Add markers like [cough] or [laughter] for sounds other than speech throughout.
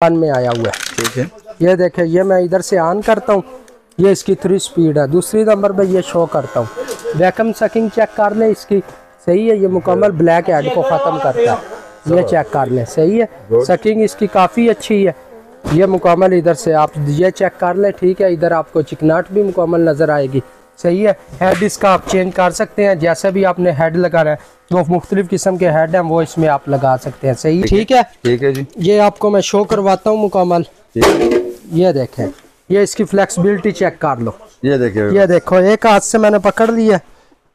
में आया हुआ है। ठीक है। ये देखे ये मैं इधर से ऑन करता हूँ। ये इसकी थ्री स्पीड है। दूसरी नंबर पे ये शो करता हूँ। वैकम सकिंग चेक कर ले इसकी सही है ये मुकम्मल ब्लैक हेड को ख़त्म करता है। ये चेक कर लें सही है। सकिंग इसकी काफ़ी अच्छी है। ये मुकम्मल इधर से आप ये चेक कर लें ठीक है। इधर आपको चिकनाट भी मुकम्मल नज़र आएगी। सही है। हेड इसका आप चेंज कर सकते हैं। जैसे भी आपने हेड लगाना है जो मुख्तलिफ़ किस्म के हेड हैं वो इसमें आप लगा सकते हैं। सही? ठीक है। ठीक है? जी। ये आपको मैं शो करवाता हूँ मुकम्मल। ये देखें। ये इसकी फ्लेक्सिबिलिटी चेक कर लो। ये देखिए। ये देखो एक हाथ से मैंने पकड़ लिया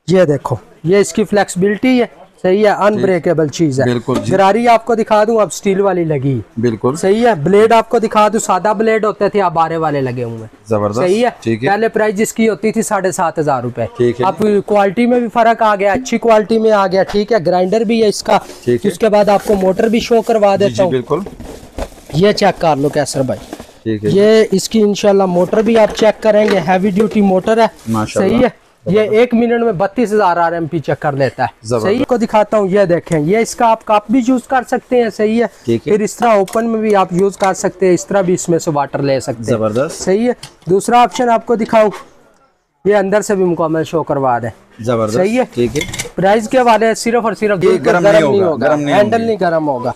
ये देखो ये इसकी फ्लेक्सिबिलिटी है। सही है अनब्रेकेबल चीज़ है। बिल्कुल। गरारी आपको दिखा दूँ अब स्टील वाली लगी। बिल्कुल। सही है ब्लेड आपको दिखा दूँ सादा ब्लेड होते थे अब बारे वाले लगे हुए ज़बरदस्त। सही है ठीक है। पहले प्राइस जिसकी होती थी साढ़े सात हज़ार रूपए। अब क्वालिटी में भी फ़र्क आ गया अच्छी क्वालिटी में आ गया ठीक है ग्राइंडर भी है इसका। उसके बाद आपको मोटर भी शो करवा देता हूँ। बिल्कुल। ये चेक कर लो कैसर भाई। ठीक है। ये इसकी इनशाला मोटर भी आप चेक करेंगे हैवी ड्यूटी मोटर है। सही है। ये एक मिनट में बत्तीस हज़ार आर एम पी चेक कर लेता है। सही को दिखाता हूँ ये देखें ये इसका आप कप भी यूज़ कर सकते हैं सही है। फिर इस तरह ओपन में भी आप यूज़ कर सकते हैं इस तरह भी इसमें से वाटर ले सकते हैं। ज़बरदस्त। सही है। दूसरा ऑप्शन आपको दिखाऊँ ये अंदर से भी मुकम्मल शो करवा दें ज़बरदस्त। सही है। ठीक है। प्राइस के वाले सिर्फ़ और सिर्फ़ गर्म नहीं होगा, हैंडल नहीं गर्म होगा।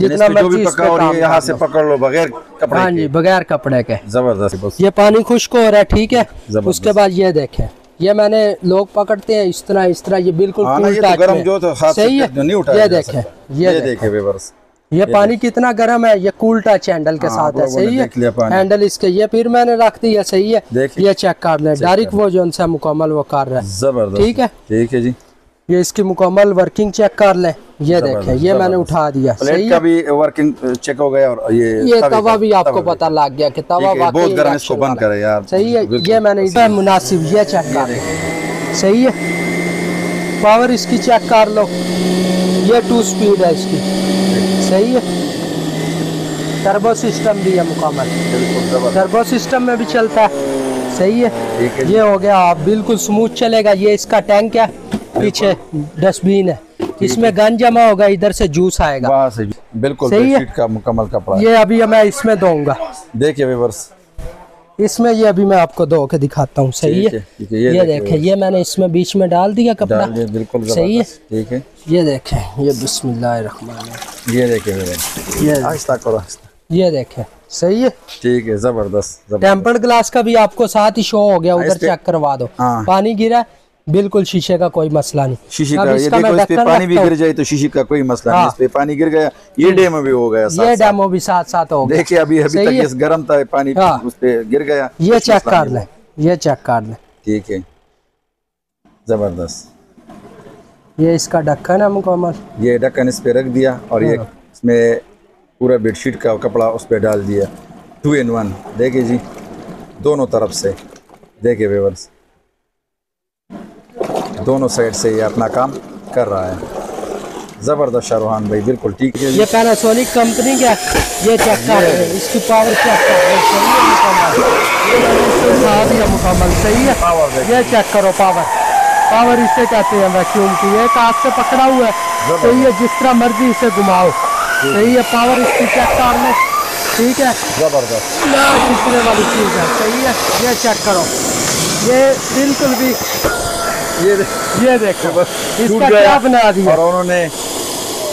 जितना मर्ज़ी यहाँ से पकड़ लो बगैर कपड़े हाँ जी बगैर कपड़े के। ज़बरदस्त। ये पानी खुश्क हो रहा है ठीक है। उसके बाद ये देखें ये मैंने लोग पकड़ते हैं इस तरह इस तरह ये बिल्कुल हाँ ये तो गर्म। जो तो सही है। नहीं उठाया ये जा देखें ये ये देखें। देखिए ये पानी कितना गर्म है ये कूल टच हैंडल के हाँ, साथ है सही है। हैंडल इसके ये फिर मैंने रख दिया सही है। ये चेक कर लें। डायरेक्ट वो जो उनसे मुकम्मल वो कर रहा है। ज़बरदस्त। ठीक है। ठीक है जी। ये इसकी मुकम्मल वर्किंग चेक कर लें। ये देखें ये मैंने उठा दिया। सही प्लेट का भी वर्किंग चेक हो गया और ये ये तवा भी आपको पता लग गया कि तवा बहुत गर्म इसको बंद करे यार। सही है ये मैंने इधर मुनासिब ये चेक कर। सही है? पावर इसकी चेक कर लो। ये टू स्पीड है इसकी। सही है? टर्बो सिस्टम भी है मुकम्मल। टर्बो सिस्टम में भी चलता है। सही है? है ये हो गया आप बिल्कुल स्मूथ चलेगा। ये इसका टैंक है। पीछे डस्टबिन है। इसमें गन जमा होगा इधर से जूस आएगा। वहाँ से बिल्कुल सही है। का मुकम्मल कपड़ा ये अभी मैं इसमें दूँगा। देखिए वेवर्स इसमें ये अभी मैं आपको दो के दिखाता हूँ। सही है? ये ये देखें ये मैंने इसमें बीच में डाल दिया कपड़ा। बिल्कुल सही है? ठीक है। ये देखे ये बिस्मिल्लाह ये देखे ये आहिस्ता करो आहिस्ता। ये देखें सही है? ठीक है ज़बरदस्त टेम्पर्ड ग्लास का भी आपको साथ ही शो हो गया उधर चेक करवा दो। हाँ। पानी गिरा है, बिल्कुल शीशे का कोई मसला नहीं। शीशी का ये देखो इस पे पानी भी गिर जाए तो शीशी का कोई मसला नहीं हाँ। इस पे पानी गिर गया ये डैम भी हो गया साथ ये। डेमो भी साथ साथ हो गया। देखिए अभी अभी तक है। ये गर्म था पानी हाँ। उस पे गिर गया ये चेक कर नहीं लें ये चेक कर लें। ठीक है। ज़बरदस्त। ये इसका ढक्कन है मुकम्मल। ये ढक्कन इस पे रख दिया और ये हाँ। इसमें पूरा बेडशीट का कपड़ा उस पे डाल दिया। टू इन वन देखिए जी दोनों तरफ़ से। देखिए वेवर्स दोनों साइड से ये अपना काम कर रहा है। ज़बरदस्त शाहरुखान भाई बिल्कुल ठीक है ये पैनासोनिक कंपनी का ये चेक कर रहे हैं इसकी पावर चेक कर रहे हैं सही है मुकम्मल? साथ ही मुकम्मल सही है? पावर ये चेक करो पावर पावर इसे कहते हैं वैक्यूम की एक हाथ से पकड़ा हुआ है। सही है जिस तरह मर्ज़ी इसे घुमाओ। सही है पावर इसकी चेक कर लो ठीक है? ज़बरदस्त। ना खींचने वाली चीज़ है। सही है ये चेक करो। ये बिल्कुल भी ये ये देखो इसका क्या बना दिया? और उन्होंने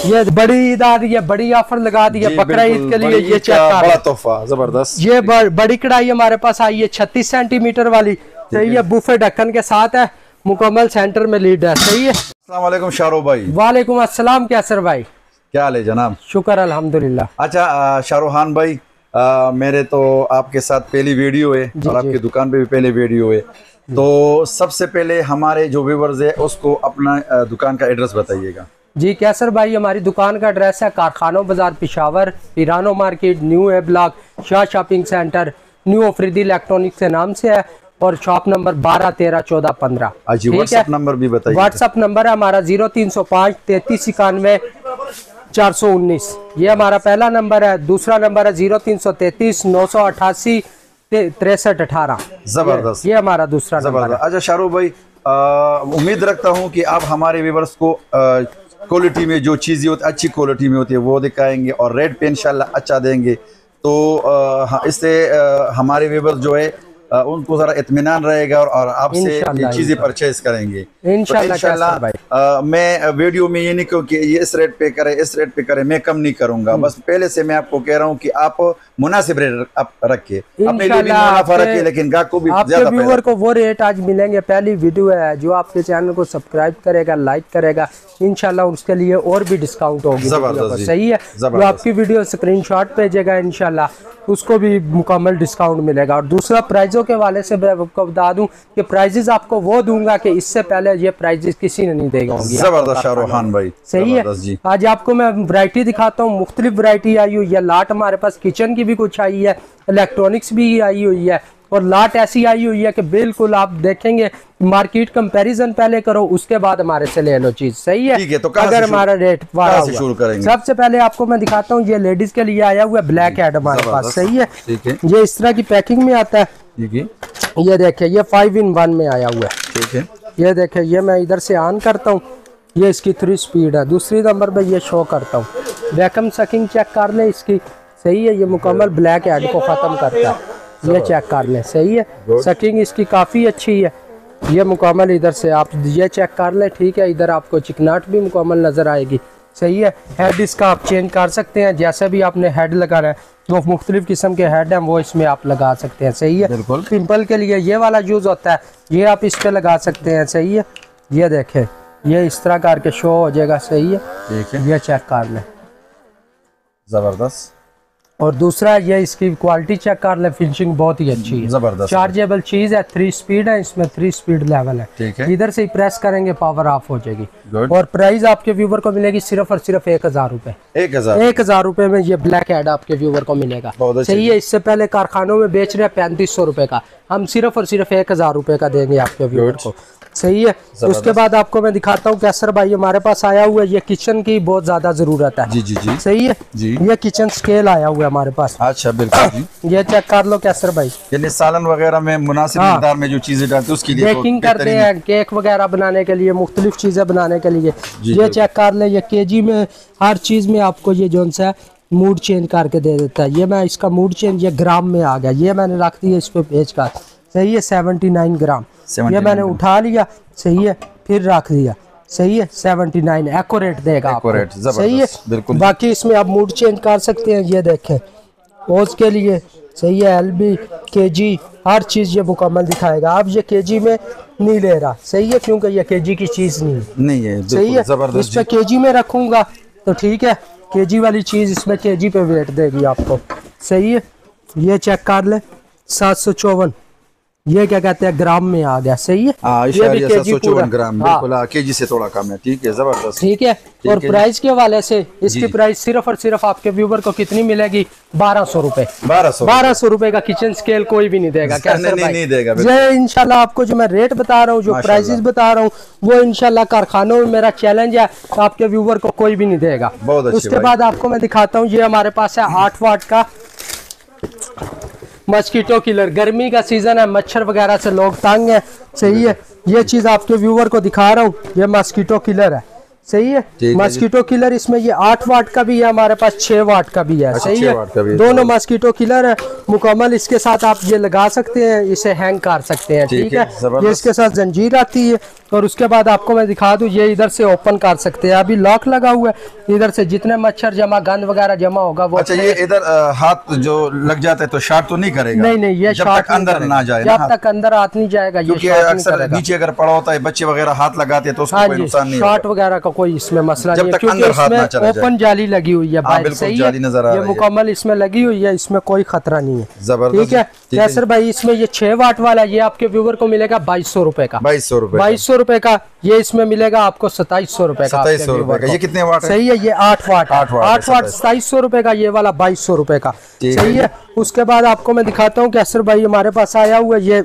ये बड़ी ईद आ रही है बड़ी ऑफ़र लगा दी है बकरा ईद के लिए ये चेक कर। बड़ा तोहफा ज़बरदस्त। ये बड़ी कढ़ाई हमारे पास आई है छत्तीस सेंटीमीटर वाली। सही है। बुफे ढक्कन के साथ है मुकम्मल सेंटर में लीड है सही है। वालेकुम शाहरुख भाई। वालेकुम अस्सलाम कैसर भाई? क्या हाल है जनाब? शुक्र अल्हम्दुलिल्लाह। अच्छा अ, शाहरुखान भाई अ, मेरे तो आपके साथ पहली वीडियो है और आपकी दुकान पे भी पहले वीडियो है। तो सबसे पहले हमारे जो व्यूवर्स है उसको अपना दुकान का एड्रेस बताइएगा। जी कैसर भाई हमारी दुकान का एड्रेस है कारखानों बाज़ार Peshawar पिरानो market new A block Shah shopping centre new Afridi electronics के नाम से है और शॉप नंबर बारह तेरह चौदह पंद्रह। व्हाट्सएप नंबर भी बताइए। व्हाट्सअप नंबर है हमारा ज़ीरो तीन सौ पाँच तैतीस इक्यानवे चार सौ उन्नीस। ये हमारा पहला नंबर है। दूसरा नंबर है ज़ीरो तीन सौ तैतीस नौ सौ अट्ठासी तिरसठ अठारह। ज़बरदस्त। ये हमारा दूसरा ज़बरदस्त। अच्छा शाहरुख भाई उम्मीद रखता हूँ कि आप हमारे व्यूवर्स को क्वालिटी में जो चीज़ें होती अच्छी क्वालिटी में होती है वो दिखाएँगे और रेट पे इंशाल्लाह अच्छा देंगे। तो हाँ, इससे हमारे व्यूवर्स जो है उनको जरा इत्मीनान रहेगा और, और आपसे ये चीज़ें परचेज करेंगे। इंशाल्लाह, तो इंशाल्लाह, मैं वीडियो में ये नहीं कहूँ कि ये इस रेट पे करे इस रेट पे करे मैं कम नहीं करूँगा। हम्म। बस पहले से मैं आपको कह रहा हूँ कि आप मुनासिब रेट आप रखिए। अपने लिए भी मुनाफा रखिए लेकिन भी ज़्यादा को वो रेट आज मिलेंगे। पहली वीडियो है जो आपके चैनल को सब्सक्राइब करेगा लाइक करेगा इंशाल्लाह उसके लिए और भी डिस्काउंट होगी। जी, सही है। जो आपकी वीडियो स्क्रीनशॉट भेजेगा इंशाल्लाह उसको भी मुकम्मल डिस्काउंट मिलेगा। और दूसरा प्राइजों के वाले से मैं आपको बता दूँ कि प्राइजेस आपको वो दूँगा कि इससे पहले ये प्राइजेस किसी ने नहीं देगा होंगी। ज़बरदस्त शाहरुख खान भाई सही है। आज आपको मैं वरायटी दिखाता हूँ मुख्तलिफ़ वरायटी आई हुई है। लाट हमारे पास किचन की भी कुछ आई है इलेक्ट्रॉनिक्स भी आई हुई है। और लाट ऐसी आई हुई है कि बिल्कुल आप देखेंगे मार्केट कंपैरिजन पहले करो उसके बाद हमारे से ले लो चीज़। सही है? ठीक है, तो अगर हमारा रेट शुरू करेंगे? सबसे पहले आपको मैं दिखाता हूँ ये लेडीज़ के लिए आया हुआ ब्लैक हेड हमारे पास। सही है? ये इस तरह की पैकिंग में आता है। ये देखे ये फाइव इन वन में आया हुआ है। ठीक है। ये देखे ये मैं इधर से ऑन करता हूँ। ये इसकी थ्री स्पीड है। दूसरी नंबर पे ये शो करता हूँ। वैकम सकिंग चेक कर ले इसकी। सही है ये मुकम्मल ब्लैक हेड को ख़त्म करता है। ये चेक कर लें। सही है? सकिंग इसकी काफ़ी अच्छी है। ये मुकम्मल इधर से आप ये चेक कर ले ठीक है? इधर आपको चिकनाट भी मुकम्मल नज़र आएगी। सही है? हेड इसका आप चेंज कर सकते हैं। जैसे भी आपने हेड लगाना है जो मुख्तलिफ़ किस्म के हेड हैं वो इसमें आप लगा सकते हैं। सही है? बिल्कुल। पिंपल के लिए ये वाला यूज़ होता है। ये आप इस पे लगा सकते हैं। सही है? ये देखें। ये इस तरह करके शो हो जाएगा। सही है? है। ये चेक कर लें। ज़बरदस्त। और दूसरा ये इसकी क्वालिटी चेक कर ले फिनिशिंग बहुत ही अच्छी है। ज़बरदस्त चार्जेबल चीज़ है थ्री स्पीड है इसमें थ्री स्पीड लेवल है। ठीक है। इधर से ही प्रेस करेंगे पावर ऑफ़ हो जाएगी। और प्राइस आपके व्यूवर को मिलेगी सिर्फ़ और सिर्फ़ एक हज़ार रुपए। एक हज़ार। एक हज़ार रुपए में ये ब्लैक हेड आपके व्यूवर को मिलेगा। सही है इससे पहले कारखानों में बेच रहे हैं पैंतीस सौ रुपए का। हम सिर्फ़ और सिर्फ़ एक हज़ार रुपए का देंगे आपके व्यूवर को। सही है। उसके बाद आपको मैं दिखाता हूँ कैसर भाई हमारे पास आया हुआ है। ये किचन की बहुत ज़्यादा ज़रूरत है। जी जी जी। सही है? जी। ये किचन स्केल आया हुआ है हमारे पास। अच्छा बिल्कुल जी। [coughs] ये चेक कर लो कैसर भाई। यानी सालन वगैरह में मुनासिब हाँ। में जो चीज़ें डालते हैं उसके लिए बेकिंग करते हैं केक वगैरह बनाने के लिए मुख्तलिफ़ चीज़ें बनाने के लिए। ये चेक कर ले ये केजी में हर चीज़ में आपको ये जो सा मूड चेंज करके दे देता है। ये मैं इसका मूड चेंज ये ग्राम में आ गया। ये मैंने रख दिया इस पे पेज का। सही है सेवेंटी नाइन ग्राम। ये मैंने। उठा लिया सही है फिर रख दिया। सही है सेवेंटी नाइन एक्यूरेट देगा आपको। सही है? बिल्कुल। बाकी इसमें आप मूड चेंज कर सकते हैं ये देखें। ओज के लिए सही है एल बी के जी हर चीज़ ये मुकम्मल दिखाएगा। आप ये के जी में नहीं ले रहा। सही है क्योंकि ये के जी की चीज़ नहीं है। नहीं है सही है ज़बरदस्त इस पे के जी में रखूँगा तो ठीक है के जी वाली चीज़ इसमें के जी पे वेट देगी आपको। सही है ये चेक कर ले सात सौ चौवन। ये क्या कहते हैं ग्राम में आ गया सही है? हाँ ये भी पूरा। ग्राम हाँ। बिल्कुल हाँ केजी से थोड़ा कम है ठीक है ज़बरदस्त। ठीक है और प्राइस के हवाले से इसकी प्राइस सिर्फ़ और सिर्फ़ आपके व्यूवर को कितनी मिलेगी? बारह सौ रूपए। बारह सौ बारह सौ रुपए का किचन स्केल कोई भी नहीं देगा नहीं, नहीं, नहीं देगा। ये इंशाल्लाह आपको जो मैं रेट बता रहा हूँ जो। प्राइसेस बता रहा हूँ वो इनशाला कारखानों में मेरा चैलेंज है तो आपके व्यूवर को कोई भी नहीं देगा। उसके बाद आपको मैं दिखाता हूँ ये हमारे पास है आठ वाट का मस्कीटो किलर। गर्मी का सीज़न है मच्छर वगैरह से लोग तंग है। सही है ये चीज़ आपके व्यूवर को दिखा रहा हूँ ये मस्कीटो किलर है। सही है मस्कीटो किलर इसमें ये आठ वाट का भी है हमारे पास छह वाट का भी है। अच्छा, सही है भी दोनों मस्कीटो किलर है मुकम्मल इसके साथ आप ये लगा सकते हैं इसे हैंग कर सकते हैं ठीक है ये इसके साथ जंजीर आती है और उसके बाद आपको मैं दिखा दूँ ये इधर से ओपन कर सकते हैं। अभी लॉक लगा हुआ है। इधर से जितने मच्छर जमा गंद वगैरह जमा होगा वो अच्छा ये इधर हाथ जो लग जाता है तो शार्ट तो नहीं करेगा? नहीं नहीं ये जब शॉर्ट तक अंदर ना जाए जब तक अंदर हाथ नहीं जाएगा ये अक्सर नीचे अगर पड़ा होता है बच्चे वगैरह हाथ लगाते हैं तो उसको हाँ कोई नुकसान नहीं शॉर्ट वगैरह का कोई इसमें मसला नहीं क्योंकि ओपन जाली लगी हुई है बाहर सही जाली है ये मुकम्मल इसमें लगी हुई है इसमें कोई खतरा नहीं है। ज़बरदस्त। ठीक है? कैसर भाई इसमें ये छह वाट वाला ये आपके व्यूवर को मिलेगा बाईस सौ रुपए का। बाईस सौ रुपए बाईस सौ रुपए का ये इसमें मिलेगा आपको सताईस सौ रुपए का आपके 2700 रुपए का। ये कितने वाट है? सही है ये आठ वाट आठ वाट आठ वाट 27 सताईस सौ रुपए का ये वाला बाईस सौ रुपए का। सही है। उसके बाद आपको मैं दिखाता हूँ कैसर भाई हमारे पास आया हुआ ये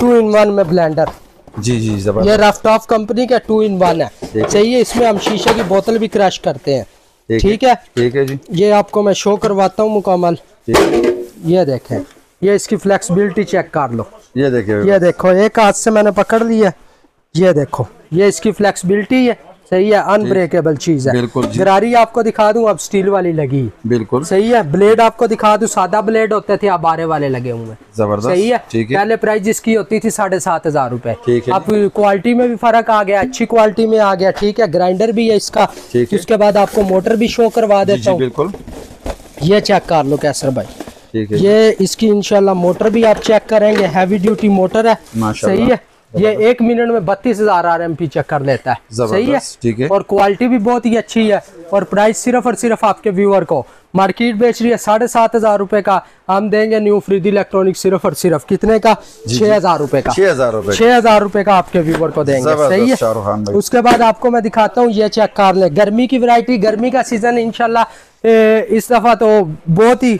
टू इन वन में ब्लेंडर जी जी ज़बरदस्त। ये ज़बरदस्त रफ टॉफ कंपनी का टू इन वन है। है इसमें हम शीशे की बोतल भी क्रश करते हैं। ठीक है। ठीक है? जी। ये आपको मैं शो करवाता हूँ मुकम्मल। ये देखें। ये इसकी फ्लेक्सिबिलिटी चेक कर लो। ये देखिए। ये देखो एक हाथ से मैंने पकड़ लिया ये देखो ये इसकी फ्लेक्सिबिलिटी है सही है अनब्रेकेबल चीज़ है। गरारी आपको दिखा दूँ अब स्टील वाली लगी। बिल्कुल। सही है ब्लेड आपको दिखा दूँ सादा ब्लेड होते थे अब आरे वाले लगे हुए ज़बरदस्त सही है ठीक है। पहले प्राइस जिसकी होती थी साढ़े सात हज़ार रूपए। अब क्वालिटी में भी फ़र्क आ गया अच्छी क्वालिटी में आ गया ठीक है ग्राइंडर भी है इसका। उसके बाद आपको मोटर भी शो करवा देता हूँ। बिल्कुल। ये चेक कर लो कैसर भाई। ठीक है। ये इसकी इनशाला मोटर भी आप चेक करेंगे हैवी ड्यूटी मोटर है। सही है। ये एक मिनट में बत्तीस हज़ार आर एम पी चेक कर लेता है। सही है? ठीक है। और क्वालिटी भी बहुत ही अच्छी है और प्राइस सिर्फ़ और सिर्फ़ आपके व्यूअर को। मार्केट बेच रही है साढ़े सात हज़ार रुपए का। हम देंगे न्यू फ्रीदी इलेक्ट्रॉनिक सिर्फ़ और सिर्फ़ कितने का? छह हज़ार रुपए का। छह हज़ार रुपए छह हज़ार रुपए का आपके व्यूअर को देंगे। सही है? उसके बाद आपको मैं दिखाता हूँ ये चेक कर ले। गर्मी की वरायटी गर्मी का सीज़न इनशाला इस दफ़ा तो बहुत ही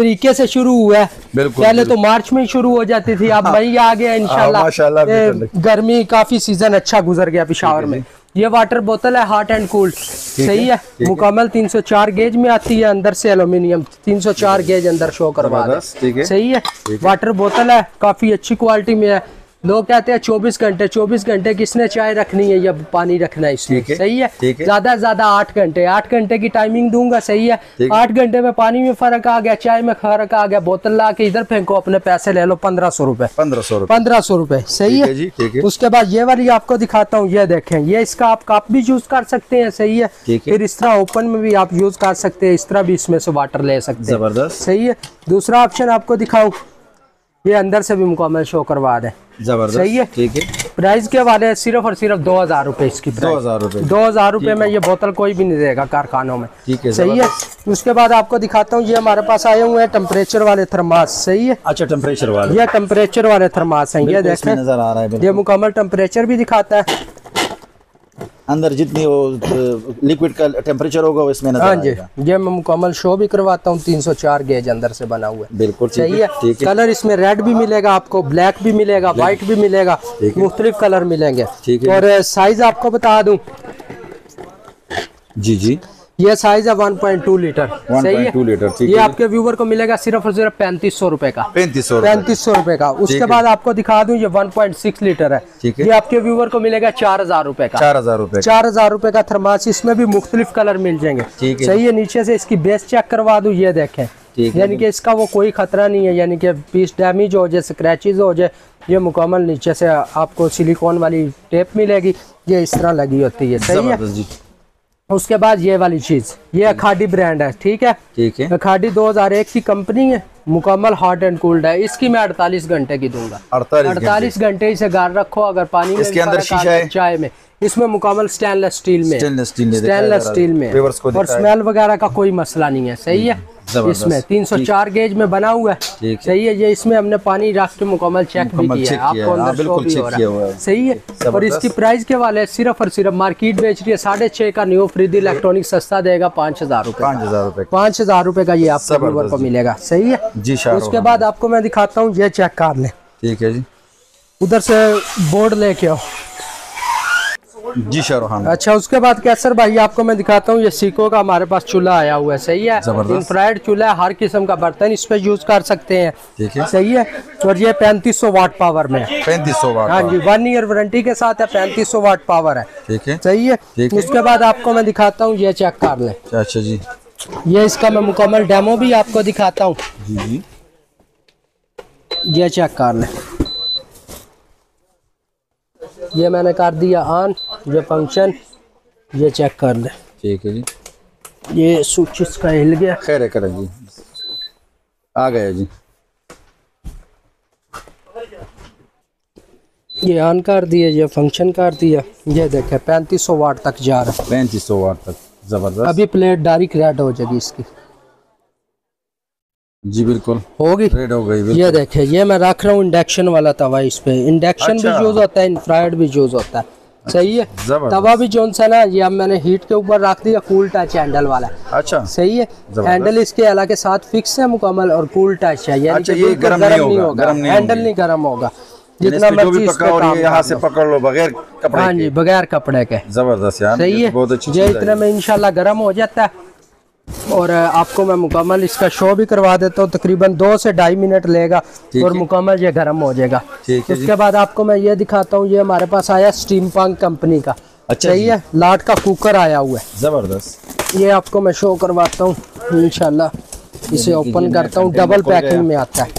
तरीके से शुरू हुआ है। बिल्कुल, पहले तो मार्च में ही शुरू हो जाती थी अब मई आ गया ए, बिल्कुल। गर्मी काफ़ी सीज़न अच्छा गुजर गया पिशावर में। ये वाटर बोतल है हॉट एंड कूल्ड सही है? मुकम्मल 304 गेज में आती है अंदर से एल्यूमिनियम 304 गेज अंदर शो करवा है। सही है? वाटर बोतल है काफ़ी अच्छी क्वालिटी में है। लोग कहते हैं 24 घंटे 24 घंटे किसने चाय रखनी है? या पानी रखना है इसमें सही है? ज़्यादा से ज़्यादा आठ घंटे। आठ घंटे की टाइमिंग दूँगा सही है? आठ घंटे में पानी में फ़र्क आ गया चाय में फ़र्क आ गया बोतल ला के इधर फेंको अपने पैसे ले लो पंद्रह सौ रुपए। पंद्रह सौ रुपए। पंद्रह सौ रुपए सही है? जी, उसके बाद ये वाली आपको दिखाता हूँ ये देखें ये इसका आप कप भी यूज़ कर सकते हैं सही है? फिर इस तरह ओपन में भी आप यूज़ कर सकते हैं इस तरह भी इसमें से वाटर ले सकते हैं। ज़बरदस्त। सही है? दूसरा ऑप्शन आपको दिखाऊँ ये अंदर से भी मुकम्मल शो करवा दें। ज़बरदस्त। सही है। ठीक है। प्राइस के वाले सिर्फ़ और सिर्फ़ दो हज़ार रूपए इसकी दो हज़ार रूपए। दो हज़ार रूपए में ये बोतल कोई भी नहीं देगा कारखानों में। ठीक है सही है। उसके बाद आपको दिखाता हूँ ये हमारे पास आए हुए हैं टेम्परेचर वाले थर्मास सही है? अच्छा टेम्परेचर वाले। ये टेम्परेचर वाले थर्मास है ये देखें। नज़र आ रहा है ये मुकम्मल टेम्परेचर भी दिखाता है। अंदर जितनी वो लिक्विड का टेम्परेचर होगा वो इसमें नज़र हाँ जी। ये मैं मुकम्मल शो भी करवाता हूँ 304 गेज अंदर से बना हुआ है। बिल्कुल सही है? कलर इसमें रेड भी मिलेगा आपको ब्लैक भी मिलेगा व्हाइट भी मिलेगा मुख्तलिफ़ कलर मिलेंगे। और साइज़ आपको बता दू। जी जी। ये साइज़ है 1.2 लीटर सही है? 1.2 लीटर ठीक ये आपके व्यूवर को मिलेगा सिर्फ़ और सिर्फ़ पैंतीस सौ रुपए का। पैंतीस सौ पैंतीस सौ रुपए का। उसके बाद आपको दिखा दूँ ये 1.6 लीटर है। ठीक है। ये आपके व्यूवर को मिलेगा चार हज़ार रूपए का। चार हज़ार रुपए चार हज़ार रुपए का थर्मास इसमें भी मुख्तलिफ़ कलर मिल जाएँगे। ठीक है। सही है नीचे से इसकी बेस चेक करवा दूँ ये देखें। यानी कि इसका वो कोई खतरा नहीं है यानी कि पीस डैमेज हो जाए स्क्रैचेज हो जाए ये मुकम्मल नीचे से आपको सिलिकॉन वाली टेप मिलेगी। ये इस तरह लगी होती है। सही है? उसके बाद ये वाली चीज़ ये अखाड़ी ब्रांड है ठीक है? ठीक है। अखाड़ी 2001 की कंपनी है। मुकम्मल हॉट एंड कूल्ड है। इसकी मैं 48 घंटे की दूँगा। अड़तालीस अड़तालीस घंटे इसे गार रखो अगर पानी में इसके भी अंदर शीशा है? चाय में। इसमें मुकम्मल स्टेनलेस स्टील में स्टेनलेस स्टील में और स्मेल वगैरह का कोई मसला नहीं है। सही है? ज़बरदस्त। इसमें 304 गेज में बना हुआ है। सही है ये इसमें हमने पानी रख के मुकम्मल चेक भी किया है। आपको हाँ, अंदर शो भी हो रहा है। है। सही है? और इसकी प्राइस के वाले सिर्फ़ और सिर्फ़ मार्केट बेच रही है। साढ़े छह का न्यू फ्रीदी इलेक्ट्रॉनिक सस्ता देगा पाँच हज़ार रूपए पाँच हज़ार रुपए पाँच हज़ार रुपए का ये आपको को मिलेगा। सही है? जी शाहरुख उसके बाद आपको मैं दिखाता हूँ ये चेक कर लें। ठीक है जी। उधर से बोर्ड लेके आओ। जी शाहरुख अच्छा उसके बाद कैसर भाई आपको मैं दिखाता हूँ ये सीको का हमारे पास चूल्हा आया हुआ है सही है। इंफ्राइड चूल्हा है हर किस्म का बर्तन इस पे यूज़ कर सकते हैं। ठीक है। सही है? और ये पैंतीस सौ वाट पावर में पैंतीस सौ वाट हाँ जी वन ईयर वारंटी के साथ है पैंतीस सौ वाट पावर है। ठीक है। सही है? उसके बाद आपको मैं दिखाता हूँ ये चेक कर लें। अच्छा जी। ये इसका मैं मुकम्मल डेमो भी आपको दिखाता हूँ। ये चेक कर लें। ये मैंने कर दिया ऑन ये फ़ंक्शन ये चेक कर लें। ठीक है जी। ये स्विच इसका हिल गया। खैर करें जी। आ गया जी। ये ऑन कर दिया ये फ़ंक्शन कर दिया। ये देखे पैंतीस सौ वाट तक जा रहा है। पैंतीस सौ वाट तक। ज़बरदस्त। अभी प्लेट डायरेक्ट रेड हो जाएगी इसकी। जी बिल्कुल। होगी? रेड हो गई ये देखे ये मैं रख रहा हूँ इंडक्शन वाला तवा इस पे। इंडक्शन अच्छा। भी यूज़ होता है इंफ्राइड भी यूज़ होता है। सही है? तवा भी जोन सा ना ये अब मैंने हीट के ऊपर रख दिया कूल टच हैंडल वाला। अच्छा। सही है? हैंडल इसके अला के साथ फिक्स है मुकम्मल और कूल टच है यानी अच्छा, ये गर्म नहीं होगा, हैंडल नहीं गर्म होगा। जितना मर्ज़ी और ये यहाँ से पकड़ लो बगैर कपड़े हाँ जी बगैर कपड़े के। ज़बरदस्त यार सही है तो बहुत अच्छी ये इतने में इंशाल्लाह गर्म हो जाता है। और आपको मैं मुकम्मल इसका शो भी करवा देता हूँ तकरीबन दो से ढाई मिनट लेगा और मुकम्मल ये गर्म हो जाएगा। है। उसके बाद आपको मैं ये दिखाता हूँ ये हमारे पास आया स्टीम पंक कंपनी का। अच्छा सही है लाट का कुकर आया हुआ है। ज़बरदस्त। ये आपको मैं शो करवाता हूँ इंशाल्लाह। इसे ओपन करता हूँ डबल पैकिंग में आता है।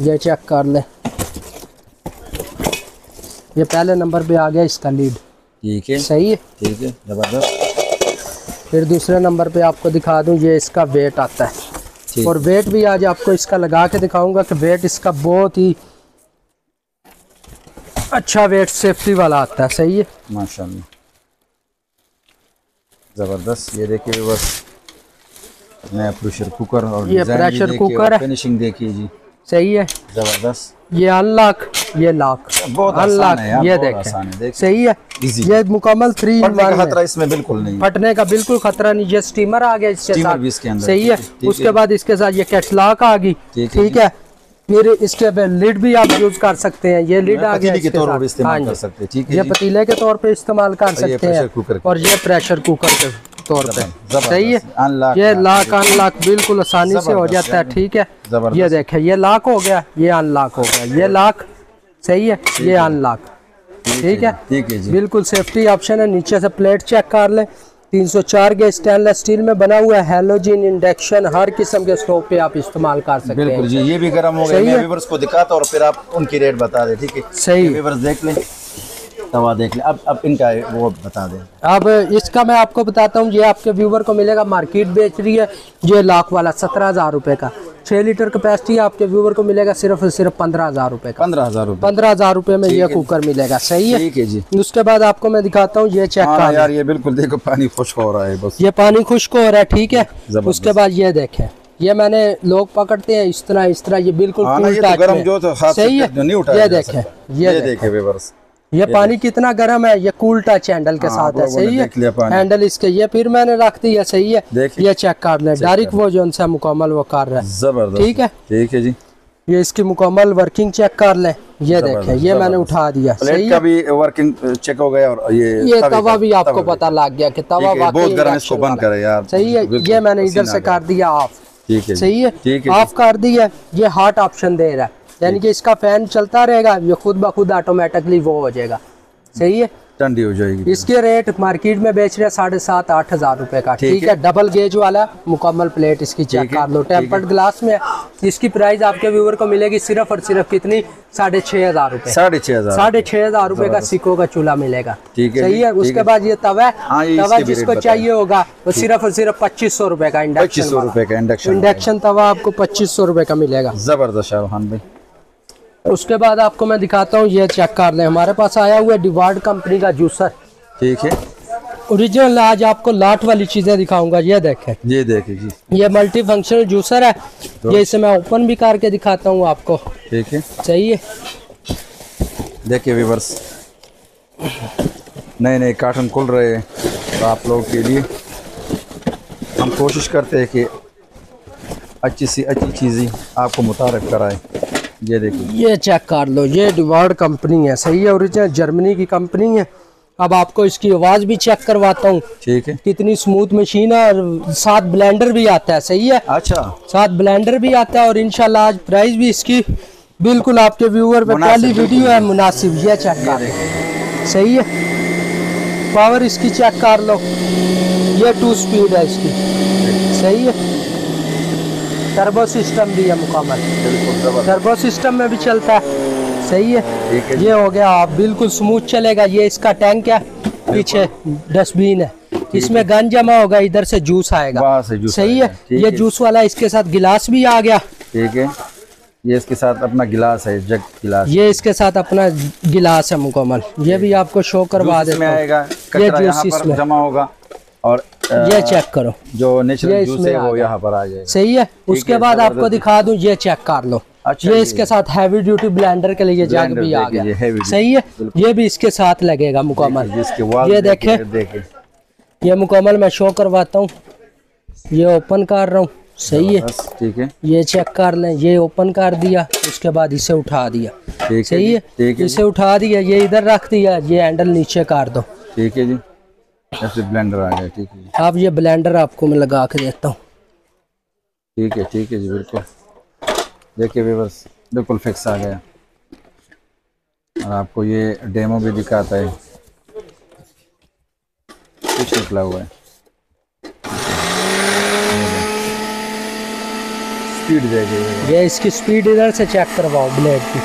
ये चेक कर ले। ये पहले नंबर पे आ गया इसका लीड ठीक है। सही है? ठीक है ज़बरदस्त। फिर दूसरे नंबर पे आपको दिखा दूँ ये इसका वेट आता है। और वेट भी आज आपको इसका लगा के दिखाऊँगा कि वेट इसका बहुत ही अच्छा वेट सेफ्टी वाला आता है। सही है? माशाल्लाह। ज़बरदस्त। ये देखिए बस नया प्रेशर कुकर और ये प्रेशर कुकर फिनिशिंग देखिए जी। सही है? ज़बरदस्त। ये अनलॉक ये लॉक बहुत अनलॉक ये देखें। देख। सही है? ये मुकम्मल थ्री का खतरा इसमें बिल्कुल नहीं फटने का बिल्कुल खतरा नहीं ये स्टीमर आ गया इसके साथ। इसके अंदर, सही है। उसके बाद इसके साथ ये कैटलॉक आ गई। ठीक है फिर इसके पे लिड भी आप यूज़ कर सकते हैं। ये लिड आ गया के तौर पर इस्तेमाल हाँ कर सकते हैं। ठीक है ये पतीले के तौर पे इस्तेमाल कर सकते हैं। और ये प्रेशर कुकर के तौर पे। सही है? ये। लॉक अनलॉक बिल्कुल आसानी से हो जाता है ठीक है? ये देखें ये लॉक हो गया ये अनलॉक हो गया। ये लॉक सही है? ये अनलॉक ठीक है बिल्कुल सेफ्टी ऑप्शन है नीचे से प्लेट चेक कर लें। 304 के स्टेनलेस स्टील में बना हुआ है हेलोजिन इंडक्शन हर किस्म के स्टोव पे आप इस्तेमाल कर सकते बिल्कुल हैं जी ये भी गर्म हो गया मैं व्यूवर्स को दिखाता और फिर आप उनकी रेट बता दे ठीक है? सही। व्यूवर्स देख लें। तवा देख लें। अब अब इनका वो बता दें। अब इसका मैं आपको बताता हूँ ये आपके व्यूवर को मिलेगा मार्केट बेच रही है ये लाख वाला सत्रह हज़ार रुपए का। छह लीटर कैपेसिटी आपके व्यूवर को मिलेगा सिर्फ़ सिर्फ़ पंद्रह हज़ार रुपए का। पंद्रह हज़ार रुपये पंद्रह हज़ार रुपए में ये कुकर मिलेगा सही है? ठीक है जी। उसके बाद आपको मैं दिखाता हूँ ये चेक हाँ कर यार ये बिल्कुल देखो पानी खुश्क हो रहा है बस। ये पानी खुश्क हो रहा है ठीक है? उसके बाद ये देखें ये मैंने लोग पकड़ते हैं इस तरह इस तरह ये बिल्कुल हाँ ये तो गर्म। जो तो हाथ सही है? नहीं उठाया ये देखें ये ये देखें। ये पानी कितना गर्म है ये कूल टच हैंडल के हाँ, साथ है सही है। हैंडल इसके ये फिर मैंने रख दिया सही है? ये चेक कर ले। डायरेक्ट वो जो उनसे मुकम्मल वो कर रहा है। ज़बरदस्त। ठीक है। ठीक है जी। ये इसकी मुकम्मल वर्किंग चेक कर ले। ये देखें ये मैंने उठा दिया सही का है? भी वर्किंग चेक हो गया और ये ये तवा भी आपको पता लग गया कि तवा बहुत गर्म इसको बंद करे यार। सही है? ये मैंने इधर से कर दिया ऑफ़ ठीक है सही है? है ऑफ़ कर दिया ये हॉट ऑप्शन दे रहा है। यानी कि इसका फ़ैन चलता रहेगा ये खुद ब खुद ऑटोमेटिकली वो हो जाएगा। सही है? ठंडी हो जाएगी। इसके रेट मार्केट में बेच रहे हैं साढ़े सात आठ हज़ार रुपए का। ठीक ठीक है डबल गेज वाला मुकम्मल प्लेट इसकी चेक कर लो। टेम्पर्ड ग्लास में इसकी प्राइस आपके व्यूवर को मिलेगी सिर्फ़ और सिर्फ़ कितनी? साढ़े छह हज़ार रुपए। साढ़े छह हज़ार। साढ़े छह हज़ार रुपए का सिक्कों का चूल्हा मिलेगा। ठीक है सही है? उसके बाद ये तवा है। हाँ, तवा जिसको चाहिए होगा वो सिर्फ़ और सिर्फ़ पच्चीस सौ रुपए का इंडक्शन पच्चीस सौ रुपए का इंडक्शन इंडक्शन तवा आपको पच्चीस सौ रुपए का मिलेगा। ज़बरदस्त शाहरुख भाई। उसके बाद आपको मैं दिखाता हूँ ये चेक कर लें। हमारे पास आया हुआ है डिवार्ड कंपनी का जूसर ठीक है। ओरिजिनल आज आपको लाट वाली चीज़ें दिखाऊँगा। ये देखें। ये देखिए जी। ये मल्टी फंक्शनल जूसर है ये इसे मैं ओपन भी करके दिखाता हूँ आपको। ठीक है। है? देखिए व्यूवर्स नए नए कार्टन खुल रहे हैं तो आप लोगों के लिए हम कोशिश करते हैं कि अच्छी सी अच्छी चीज़ें आपको मुतारफ कराएँ। ये देखिए। ये चेक कर लो ये डिवार्ड कंपनी है सही है ओरिजिनल जर्मनी की कंपनी है। अब आपको इसकी आवाज़ भी चेक करवाता हूँ। ठीक है। कितनी स्मूथ मशीन है और साथ ब्लेंडर भी आता है सही है? अच्छा। साथ ब्लेंडर भी आता है और इंशाल्लाह आज प्राइस भी इसकी बिल्कुल आपके व्यूअर पे पहली वीडियो है मुनासिब ये चेक कर। सही है? पावर इसकी चेक कर लो। ये टू स्पीड है इसकी। सही है? टर्बो सिस्टम भी है मुकम्मल। बिल्कुल टर्बो सिस्टम में भी चलता है। सही है? ठीक है ये हो गया आप बिल्कुल स्मूथ चलेगा। ये इसका टैंक है पीछे डस्टबिन है। इसमें गन जमा होगा इधर से जूस आएगा। से जूस सही है? ये जूस वाला इसके साथ गिलास भी आ गया। ठीक है। ये इसके साथ अपना गिलास है जग गिलास। ये इसके साथ अपना गिलास है मुकम्मल। ये भी आपको शो करवा देता आएगा ये जूस इसमें। जमा होगा और ये चेक करो। जो नेचुरल जूस है वो यहाँ पर आ जाएगा। सही है? उसके बाद आपको दिखा दूँ ये चेक कर लो। अच्छा, ये ये- इसके साथ हैवी ड्यूटी ब्लेंडर के लिए जग भी आ गया। सही है? ये भी इसके साथ लगेगा मुकम्मल। ये देखे देखे। ये मुकम्मल मैं शो करवाता हूँ। ये ओपन कर रहा हूँ। सही है। ठीक है। ये चेक कर लें। ये ओपन कर दिया उसके बाद इसे उठा दिया। ठीक सही है? है इसे उठा दिया ये इधर रख दिया ये हैंडल नीचे कर दो। ठीक है जी। ऐसे ब्लेंडर आ गया ठीक है अब ये ब्लेंडर आपको मैं लगा के देता हूँ। ठीक है ठीक है जी बिल्कुल। देखिए व्यूवर्स बिल्कुल फिक्स आ गया। और आपको ये डेमो भी दिखाता है। कुछ निकला हुआ है। स्पीड ये इसकी स्पीड इधर से चेक करवाओ ब्लेड की।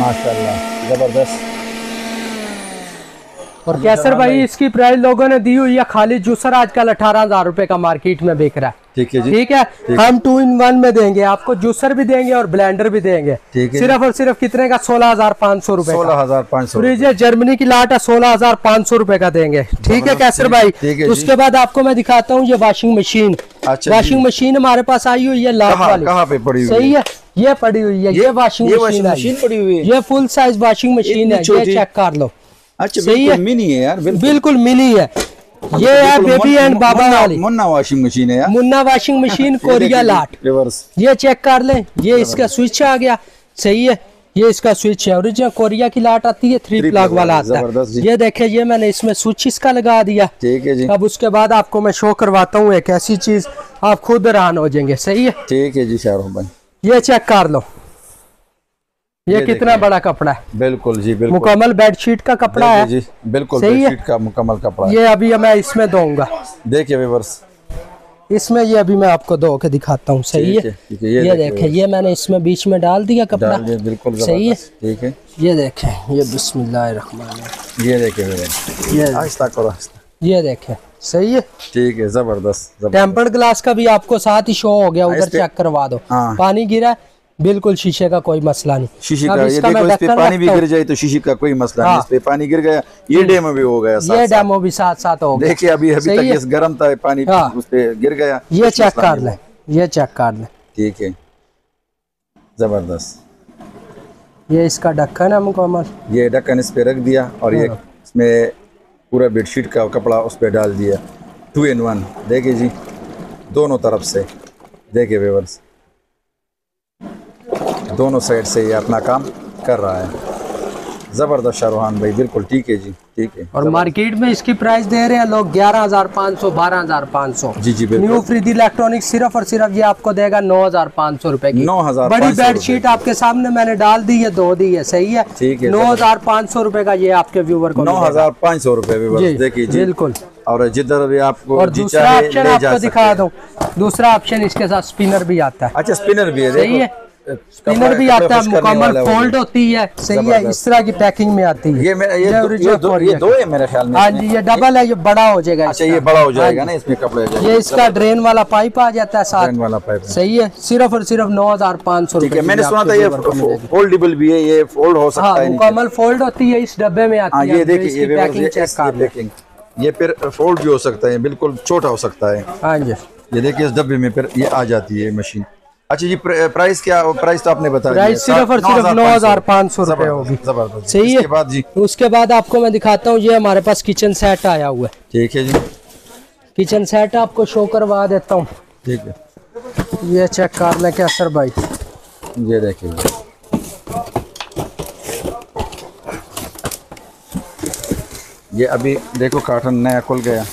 माशाल्लाह ज़बरदस्त। और कैसर भाई इसकी प्राइस लोगों ने दी हुई है खाली जूसर आजकल अठारह हज़ार रूपए का मार्केट में बिक रहा है। ठीक है जी। ठीक है? हम टू इन वन में देंगे आपको जूसर भी देंगे और ब्लेंडर भी देंगे। सिर्फ़ और सिर्फ़ कितने का? सोलह हज़ार पाँच सौ रुपए सोलह हज़ार पाँच सौ फ्रिज जर्मनी की लाट है सोलह हज़ार पाँच सौ रूपए का देंगे। ठीक है कैसर भाई। उसके बाद आपको मैं दिखाता हूँ ये वॉशिंग मशीन वॉशिंग मशीन हमारे पास आई हुई है लाट वाली। कहाँ पे पड़ी हुई सही है? ये पड़ी हुई है ये वॉशिंग मशीन पड़ी हुई है। ये फुल साइज़ वॉशिंग मशीन है ये चेक कर लो। अच्छा सही है। मिनी है यार बिल्कुल। बिल्कुल मिनी है। ये है बेबी एंड बाबा वाली। मुन्ना वॉशिंग मशीन है यार। मुन्ना वॉशिंग मशीन कोरिया लाट रिवर्स ये चेक कर लें। ये इसका स्विच आ गया। सही है। ये इसका स्विच है। ओरिजिनल कोरिया की लाट आती है थ्री प्लग वाला वाला, आता है। ये देखे ये मैंने इसमें स्विच इसका लगा दिया। ठीक है जी। अब उसके बाद आपको मैं शो करवाता हूँ एक ऐसी चीज़। आप खुद हैरान हो जाएँगे। सही है? ठीक है जी शाहरुख भाई। ये चेक कर लो। ये, ये कितना बड़ा कपड़ा है? बिल्कुल जी बिल्कुल। मुकम्मल बेडशीट का कपड़ा है। जी बिल्कुल बेडशीट का मुकम्मल कपड़ा ये अभी मैं इसमें दूँगा। देखिए विवर्स इसमें ये अभी मैं आपको दो के दिखाता हूँ। सही है? ठीक ये ये देखें ये मैंने इसमें बीच में डाल दिया कपड़ा। बिल्कुल सही है? ठीक है। ये देखे ये बिस्मिल्लाह ये देखे ये आहिस्ता करो आहिस्ता। ये देखें सही है? ठीक है ज़बरदस्त टेम्पर्ड ग्लास का भी आपको साथ ही शो हो गया उधर चेक करवा दो। हाँ। पानी गिरा बिल्कुल शीशे का कोई मसला नहीं। शीशी का ये देखो इस पे पानी भी गिर जाए तो शीशी का कोई मसला नहीं। हाँ। इस पे पानी गिर गया ये डेम भी हो गया ये। डेमो भी साथ साथ हो गया। देखिए अभी अभी तक है। ये गर्म था पानी हाँ। उस पे गिर गया ये चेक कर नहीं लें ये चेक कर लें। ठीक है। ज़बरदस्त। ये इसका ढक्कन है मुकम्मल। ये ढक्कन इस पे रख दिया और ये हाँ। इसमें पूरा बेडशीट का कपड़ा उस पे डाल दिया। टू इन वन देखिए जी दोनों तरफ़ से। देखिए वेवर्स दोनों साइड से ये अपना काम कर रहा है। ज़बरदस्त शाहरुखान भाई बिल्कुल ठीक है जी ठीक है। और मार्केट में इसकी प्राइस दे रहे हैं लोग ग्यारह हज़ार पाँच सौ बारह हज़ार पाँच सौ। जी जी बिल्कुल। न्यू फ्रीदी इलेक्ट्रॉनिक सिर्फ़ और सिर्फ़ ये आपको देगा नौ हज़ार पाँच सौ रुपए की। 9,500 बड़ी बेडशीट आपके सामने मैंने डाल दी है दो दी है सही है? ठीक है, नौ हज़ार पाँच सौ रुपए का ये आपके व्यूवर को नौ हज़ार पाँच सौ वेवर्स देखिए बिल्कुल। और जिधर भी आपको और दूसरा ऑप्शन आपको दिखा। दूँ। दूसरा ऑप्शन इसके साथ स्पिनर भी आता है। अच्छा स्पिनर भी है सही है? स्पिनर भी आता है मुकम्मल है फोल्ड होती है सही है इस तरह की पैकिंग में आती है। ये मेरा ये दो, ये दो, ये दो है मेरे ख्याल में हाँ जी ये डबल है ये बड़ा हो जाएगा अच्छा ये बड़ा हो जाएगा हाँ ना इसमें कपड़े ये इसका ड्रेन वाला पाइप आ जाता है साथ। वाला पाइप सही है सिर्फ़ और सिर्फ़ नौ हज़ार पाँच सौ मैंने सुना था ये फोल्डेबल भी है ये फोल्ड हो सकता हाँ है मुकम्मल फोल्ड होती है इस डब्बे में हाँ आती है ये देखिए इसकी ये भी पैकिंग चेक कर ये फिर फोल्ड भी हो सकता है बिल्कुल छोटा हो सकता है। हाँ जी। ये देखिए इस डब्बे में फिर ये आ जाती है मशीन अच्छा जी प्राइस क्या प्राइस तो आपने बता दिया प्राइस सिर्फ़ और सिर्फ़ नौ हज़ार पाँच सौ रुपए होगी। ज़बरदस्त। सही है? बाद जी। उसके बाद आपको मैं दिखाता हूँ ये हमारे पास किचन सेट आया हुआ है। ठीक है जी। किचन सेट आपको शो करवा देता हूँ। ठीक है। ये चेक कर लें क्या सर भाई। ये देखिए। ये अभी देखो कार्टन नया खुल गया।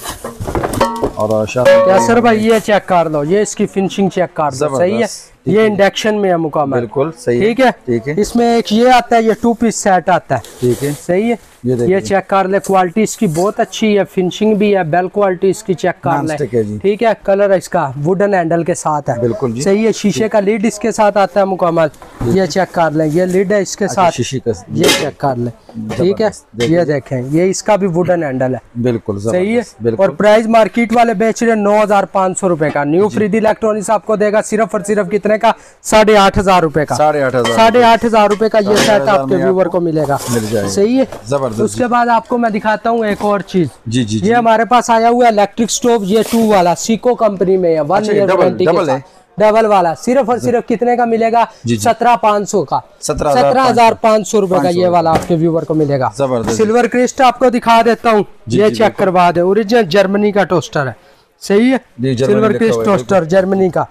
और क्या सर भाई ये चेक कर लो ये इसकी फिनिशिंग चेक कर दो सही है? ये इंडक्शन में है मुकाबला। बिल्कुल सही ठीक है? ठीक है। इसमें एक ये आता है ये टू पीस सेट आता है। ठीक है। सही है? ये ये चेक कर ले क्वालिटी इसकी बहुत अच्छी है फिनिशिंग भी है बेल क्वालिटी इसकी चेक कर ले। है। ठीक है? कलर इसका वुडन हैंडल के साथ है। बिल्कुल जी। सही है? शीशे का लीड इसके साथ आता है मुकम्मल ये चेक कर ले। ये लीड है इसके साथ। शीशी का ये चेक कर ले। ठीक है? ये देखें। ये इसका भी वुडन हैंडल है। बिल्कुल सही है? और प्राइस मार्केट वाले बेच रहे नौ हज़ार पाँच सौ रुपए का। न्यू फ्रीदी इलेक्ट्रॉनिक्स आपको देगा सिर्फ़ और सिर्फ़ कितने का? साढ़े आठ हज़ार रुपए का। साढ़े आठ हज़ार साढ़े आठ हज़ार रुपए का ये सेट आपके व्यूवर को मिलेगा। मिल सही है? ज़बरदस्त। उसके बाद आपको मैं दिखाता हूँ एक और चीज़। जी जी ये हमारे पास आया हुआ इलेक्ट्रिक स्टोव ये टू वाला सीको कंपनी में है। One year double- warranty double है? डबल वाला। सिर्फ़ और सिर्फ़ कितने का मिलेगा। सत्रह पाँच सौ का। सत्रह हज़ार पाँच सौ। रुपए का ये वाला आपके व्यूवर को मिलेगा। सिल्वर क्रिस्ट आपको दिखा देता हूँ। ये चेक करवा दे। ओरिजिनल जर्मनी का टोस्टर है। सही है? सिल्वर क्रिस्ट टोस्टर जर्मनी का।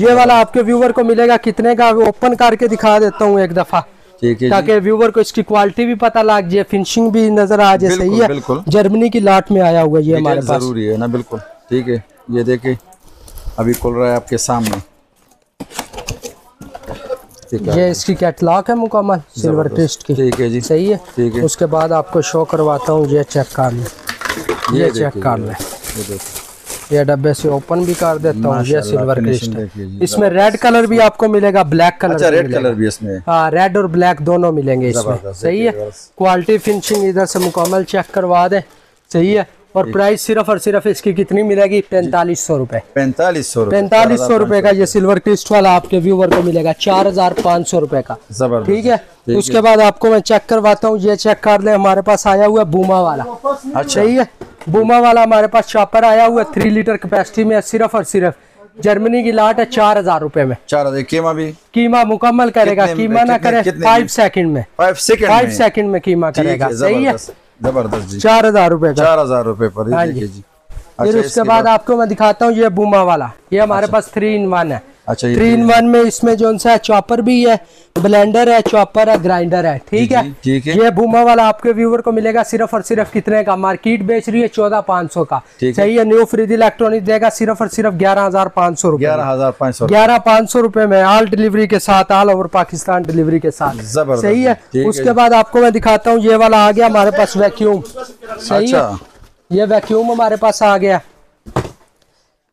ये वाला आपके व्यूवर को मिलेगा कितने का? ओपन करके दिखा देता हूँ एक दफ़ा। ताकि व्यूवर को इसकी क्वालिटी भी पता लग जाए फिनिशिंग भी नज़र आ जाए सही है। जर्मनी की लाट में आया हुआ ये हमारे पास। ज़रूरी है ना बिल्कुल। ठीक है ये देखिए अभी खुल रहा है आपके सामने। ये इसकी कैटलॉग है मुकम्मल सिल्वर क्रिस्ट की। ठीक है जी। सही है? ठीक है। उसके बाद आपको शो करवाता हूँ ये चेक कर लें ये चेक कर लें ये डब्बे से ओपन भी कर देता हूँ ये सिल्वर finishing क्रिस्ट है। इसमें रेड कलर भी आपको मिलेगा ब्लैक कलर अच्छा रेड कलर भी इसमें। हाँ रेड और ब्लैक दोनों मिलेंगे इसमें। सही है? क्वालिटी फिनिशिंग इधर से मुकम्मल चेक करवा दें। सही है? और प्राइस सिर्फ़ और सिर्फ़ इसकी कितनी मिलेगी? पैंतालीस सौ रूपए। पैंतालीस सौ पैंतालीस सौ रुपये का ये सिल्वर क्रिस्ट वाला आपके व्यूवर को मिलेगा चार हज़ार पाँच सौ रुपये का। ठीक है? उसके बाद आपको मैं चेक करवाता हूँ ये चेक कर ले हमारे पास आया हुआ बूमा वाला। अच्छा। सही है? बूमा वाला हमारे पास चॉपर आया हुआ है थ्री लीटर कैपेसिटी में सिर्फ़ और सिर्फ़। जर्मनी की लाट है चार हज़ार रूपए में। चार हज़ार कीमा भी? कीमा मुकम्मल करेगा कीमा ना करे फाइव सेकंड में? फाइव सेकेंड फाइव सेकंड में? कीमा करेगा सही है? ज़बरदस्त जी। चार हज़ार रूपए चार हज़ार रूपए पर हाँ फिर अच्छा उसके बाद आपको मैं दिखाता हूँ ये बूमा वाला। ये हमारे पास थ्री इन वन है। अच्छा ये थ्री इन वन में इसमें जो सा चॉपर भी है ब्लेंडर है चॉपर है ग्राइंडर है ठीक है? ठीक है। ये बूमा वाला आपके व्यूवर को मिलेगा सिर्फ़ और सिर्फ़ कितने का? मार्केट बेच रही है चौदह पाँच सौ का। सही है न्यू फ्रिज इलेक्ट्रॉनिक देगा सिर्फ़ और सिर्फ़ ग्यारह हज़ार पाँच सौ रुपए ग्यारह हज़ार पाँच सौ। ग्यारह पाँच सौ रुपए में ऑल डिलीवरी के साथ ऑल ओवर पाकिस्तान डिलीवरी के साथ। सही है? उसके बाद आपको मैं दिखाता हूँ ये वाला आ गया हमारे पास वैक्यूम सही है? अच्छा। ये वैक्यूम हमारे पास आ गया।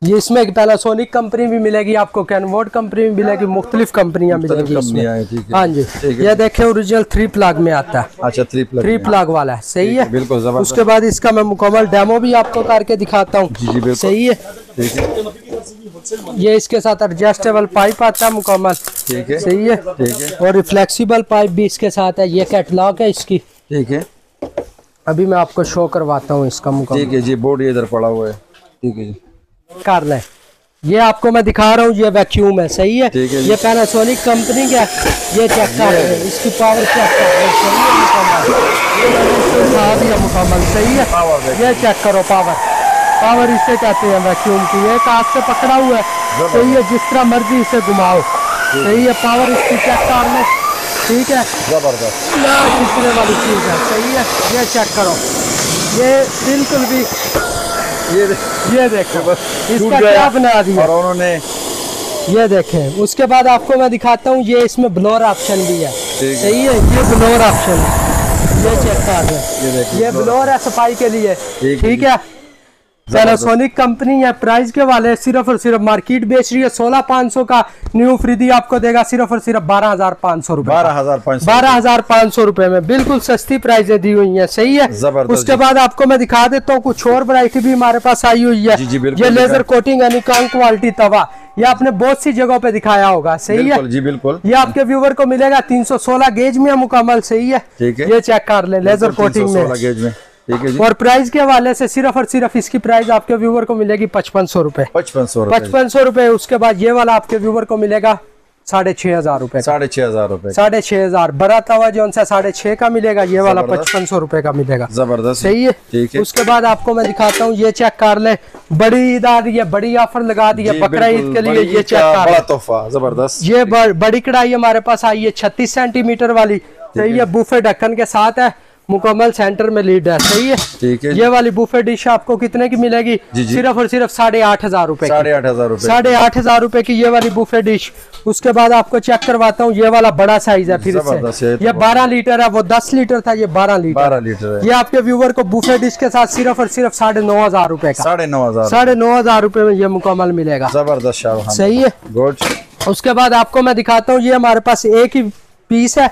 ये इसमें एक पैनासोनिक कंपनी भी मिलेगी आपको कैनवोर्ड कंपनी भी मिलेगी मुख्तलिफ़ कंपनियाँ मिलेंगी इसमें। हैं, जी। ये देखे ओरिजिनल थ्री प्लग में आता है। अच्छा थ्री प्लग थ्री प्लग वाला है सही है? बिल्कुल उसके बाद इसका मैं मुकम्मल डेमो भी आपको करके दिखाता हूँ। सही है? ये इसके साथ एडजस्टेबल पाइप आता है मुकम्मल। ठीक है। सही है? ठीक है। और रिफ्लेक्सिबल पाइप भी इसके साथ है। ये कैटलॉग है इसकी। ठीक है। अभी मैं आपको शो करवाता हूँ इसका मुकम्मल। ठीक है जी बोर्ड इधर पड़ा हुआ है। ठीक है जी। कर लें। ये आपको मैं दिखा रहा हूँ ये वैक्यूम है सही है? है ये पैनासोनिक कंपनी का ये चेक कर रहे हैं। इसकी पावर चेक कर रहे हैं। मुकम्मल? सही है? ये चेक करो पावर पावर इसे कहते हैं वैक्यूम की। एक हाथ से पकड़ा हुआ है। सही है जिस तरह मर्ज़ी इसे घुमाओ। सही है पावर इसकी चेक कर लो। ठीक है? ज़बरदस्त। ना खींचने वाली चीज़ है। सही है ये चेक करो। ये बिल्कुल भी ये ये देखो इसका क्या बना दिया? और उन्होंने ये देखें उसके बाद आपको मैं दिखाता हूँ ये इसमें ब्लोर ऑप्शन भी है। सही है ये ब्लोर ऑप्शन है। ये चेक कर रहे ये ब्लोर है सफ़ाई के लिए। ठीक है? पैनासोनिक कंपनी है प्राइस के वाले सिर्फ़ और सिर्फ़ मार्केट बेच रही है। सोलह पाँच सौ का न्यू फ्रीदी आपको देगा सिर्फ़ और सिर्फ़ बारह हज़ार पाँच सौ रुपए बारह हज़ार पाँच सौ बारह हज़ार पाँच सौ रुपए में बिल्कुल सस्ती प्राइजें दी हुई है। सही है? उसके बाद आपको मैं दिखा देता हूँ कुछ और वैरायटी भी हमारे पास आई हुई है। ये लेजर कोटिंग यानी कम क्वालिटी तवा। ये आपने बहुत सी जगहों पे दिखाया होगा। सही है? जी बिल्कुल। ये आपके व्यूवर को मिलेगा 316 गेज में मुकम्मल। सही है? ठीक है। ये चेक कर ले लेजर कोटिंग में। गेज में। ठीक है जी। और प्राइस के हवाले से सिर्फ़ और सिर्फ़ इसकी प्राइस आपके व्यूवर को मिलेगी पचपन सौ रुपए। पचपन सौ पचपन सौ रुपए उसके बाद ये वाला आपके व्यूवर को मिलेगा साढ़े छह हज़ार रूपए साढ़े छह हज़ार रुपए साढ़े छह हज़ार। बड़ा तवा जो सा साढ़े छह का मिलेगा ये वाला पचपन सौ रुपए का मिलेगा। ज़बरदस्त। सही है? ठीक है। उसके बाद आपको मैं दिखाता हूँ ये चेक कर ले। बड़ी ईद आ रही है बड़ी ऑफ़र लगा दी है बकरा ईद के लिए ये चेक कर बड़ा तोहफा ज़बरदस्त। ये बड़ी कढ़ाई हमारे पास आई है छत्तीस सेंटीमीटर वाली। सही है। बूफे ढक्कन के साथ है। मुकम्मल सेंटर में लीड है सही है? ठीक है ये वाली बुफे डिश आपको कितने की मिलेगी? जी, जी। सिर्फ़ और सिर्फ़ साढ़े आठ हज़ार रुपए साढ़े आठ हज़ार रुपए साढ़े आठ हज़ार रूपए की ये वाली बुफे डिश उसके बाद आपको चेक करवाता हूँ ये वाला बड़ा साइज़ है फिर से। ये तो बारह लीटर है वो दस लीटर था ये बारह लीटर बारह लीटर ये आपके व्यूवर को बुफे डिश के साथ सिर्फ़ और सिर्फ़ साढ़े नौ हज़ार रुपए का। साढ़े नौ हज़ार। साढ़े नौ हज़ार रुपए में ये मुकम्मल मिलेगा। ज़बरदस्त सही है? उसके बाद आपको मैं दिखाता हूँ ये हमारे पास एक ही पीस है।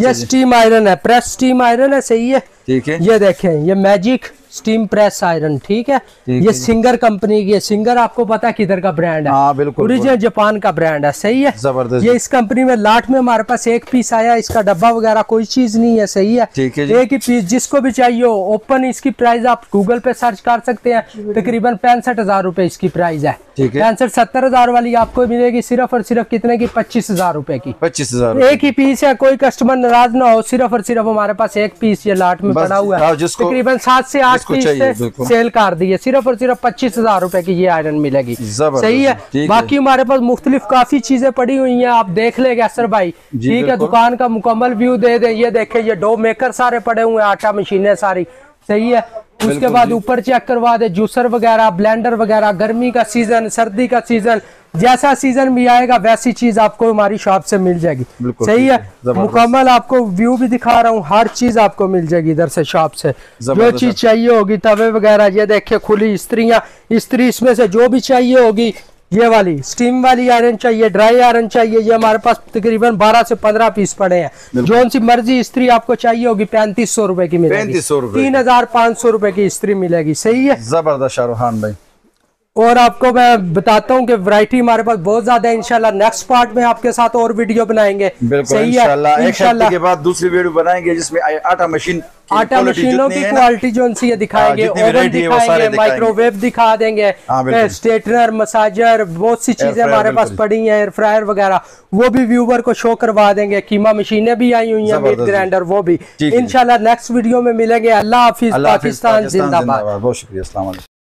ये स्टीम आयरन है प्रेस स्टीम आयरन है सही है। ठीक है। ये देखें ये मैजिक स्टीम प्रेस आयरन ठीक है? ये सिंगर कंपनी की है। सिंगर आपको पता है किधर का ब्रांड है? हाँ बिल्कुल ओरिजिनल जापान का ब्रांड है सही है? ज़बरदस्त। ये इस कंपनी में लाट में हमारे पास एक पीस आया इसका डब्बा वगैरह कोई चीज़ नहीं है सही है? ठीक है एक ही पीस जिसको भी चाहिए ओपन इसकी प्राइस आप गूगल पे सर्च कर सकते हैं। तकरीबन पैंसठ हज़ार रुपए इसकी प्राइस है। पैंसठ सत्तर हज़ार वाली आपको मिलेगी सिर्फ़ और सिर्फ़ कितने की? पच्चीस हज़ार रूपए की। पच्चीस हज़ार एक ही पीस है कोई कस्टमर नाराज़ ना हो सिर्फ़ और सिर्फ़ हमारे पास एक पीस ये लाट में पड़ा हुआ हाँ, है तकरीबन सात से आठ चाहिए, सेल कर दी है सिर्फ़ और सिर्फ़ पच्चीस हज़ार रूपए की ये आयरन मिलेगी। सही है? बाकी हमारे पास मुख्तलिफ़ काफ़ी चीज़ें पड़ी हुई है आप देख ले गैसर भाई। ठीक है दुकान का मुकम्मल व्यू दे दे ये देखे ये डो मेकर सारे पड़े हुए हैं आटा मशीने सारी। सही है? उसके बाद ऊपर चेक करवा दे जूसर वगैरह ब्लेंडर वगैरह गर्मी का सीज़न सर्दी का सीज़न जैसा सीज़न भी आएगा वैसी चीज़ आपको हमारी शॉप से मिल जाएगी। सही है? मुकम्मल आपको व्यू भी दिखा रहा हूँ हर चीज़ आपको मिल जाएगी इधर से शॉप से। जो चीज़ चाहिए होगी तवे वगैरह ये देखिए खुली स्त्रियाँ स्त्री इसमें से जो भी चाहिए होगी ये वाली स्टीम वाली आयरन चाहिए ड्राई आयरन चाहिए ये हमारे पास तकरीबन 12 से 15 पीस पड़े हैं। जो सी मर्ज़ी स्त्री आपको चाहिए होगी पैंतीस सौ रुपए की मिलेगी। 3500 रुपए की। तीन हज़ार पाँच सौ रुपए की स्त्री मिलेगी। सही है? ज़बरदस्त शाहरुख खान भाई। और आपको मैं बताता हूँ कि वैरायटी हमारे पास बहुत ज़्यादा है। इंशाल्लाह नेक्स्ट पार्ट में आपके साथ और वीडियो बनाएँगे। सही इंशाल्लाह। है हफ़्ते के बाद दूसरी वीडियो बनाएँगे जिसमें आटा मशीन आटा मशीनों की क्वालिटी जो उनसी दिखाएँगे ओवन है दिखाएँगे। माइक्रोवेव दिखा देंगे। हाँ, स्ट्रेटनर मसाजर बहुत सी चीज़ें हमारे पास पड़ी हैं एयर फ्रायर वगैरह। वो भी व्यूवर को शो करवा देंगे। कीमा मशीनें भी आई हुई हैं मीट ग्राइंडर वो भी। है। इंशाल्लाह नेक्स्ट वीडियो में मिलेंगे। अल्लाह हाफिज पाकिस्तान जिंदाबाद। बहुत शुक्रिया